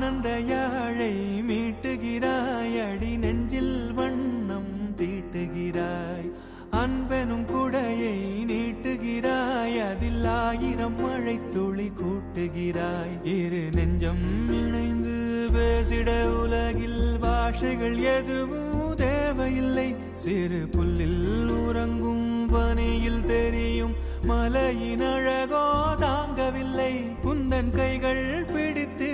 ஆனந்த யாழை மீட்டுகிறாய். அடி நெஞ்சில் வண்ணம் தீட்டுகிறாய். அன்பெனும் குடையை நீட்டுகிறாய். அதில் ஆயிரம் மழை துளி கூட்டுகிறாய். இரு நெஞ்சம் இணைந்து பேசிட உலகில் பாஷைகள் எதுவும் தேவையில்லை. சிறு புல்லில் உறங்கும் பனியில் தெரியும். மலையின் அழகோ தாங்கவில்லை. குந்தன் கைகள் பிடித்து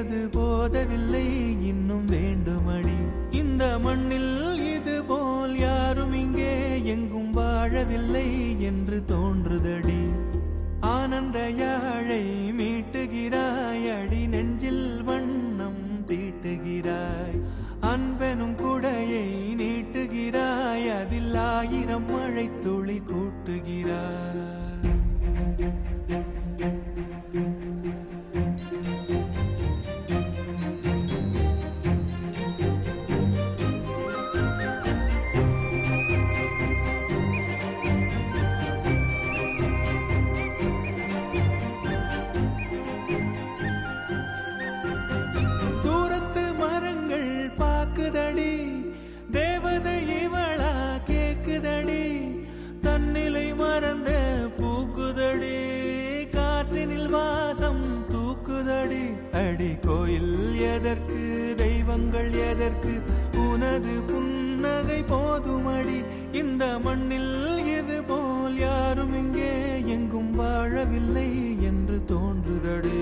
அது போதவில்லை இன்னும் வேண்டுமடி. இந்த மண்ணில் இது போல் யாரும் இங்கே எங்கும் வாழவில்லை என்று தோன்றுதடி. ஆனந்த யாழை மீட்டுகிறாய் அடி நெஞ்சில் வண்ணம் தீட்டுகிறாய். அன்பெனும் குடையை நீட்டுகிறாய் அதில் ஆயிரம் மழை துளி கூட்டுகிறாய். காற்றினில் வாசம் தூக்குதடி. அடி கோயில் எதற்கு? தெய்வங்கள் எதற்கு? உனது புன்னகை போதுமடி. இந்த மண்ணில் இது போல் யாரும் இங்கே எங்கும் வாழவில்லை என்று தோன்றுதடி.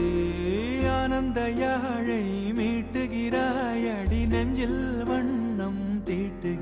ஆனந்த யாழை மீட்டுகிறாய். அடி நெஞ்சில் வண்ணம் தீட்டு